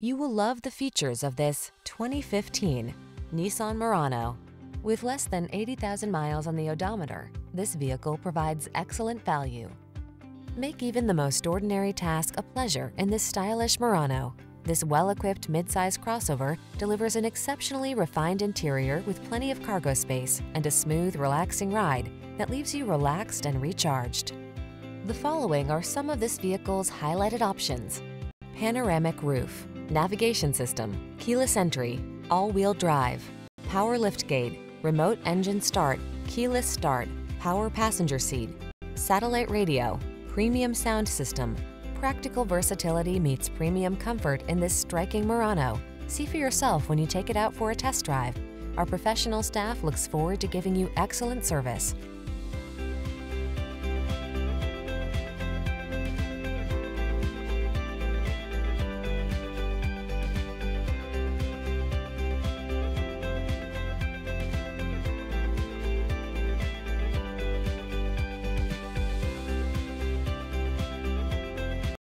You will love the features of this 2015 Nissan Murano. With less than 80,000 miles on the odometer, this vehicle provides excellent value. Make even the most ordinary task a pleasure in this stylish Murano. This well-equipped midsize crossover delivers an exceptionally refined interior with plenty of cargo space and a smooth, relaxing ride that leaves you relaxed and recharged. The following are some of this vehicle's highlighted options. Panoramic roof, navigation system, keyless entry, all-wheel drive, power liftgate, remote engine start, keyless start, power passenger seat, satellite radio, premium sound system. Practical versatility meets premium comfort in this striking Murano. See for yourself when you take it out for a test drive. Our professional staff looks forward to giving you excellent service.